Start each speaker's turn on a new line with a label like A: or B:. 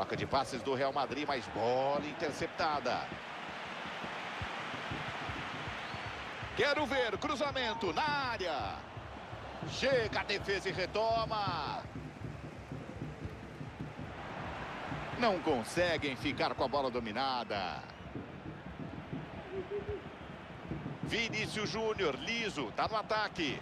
A: Troca de passes do Real Madrid, mas bola interceptada. Quero ver, cruzamento na área. Chega a defesa e retoma. Não conseguem ficar com a bola dominada. Vinícius Júnior, liso, tá no ataque.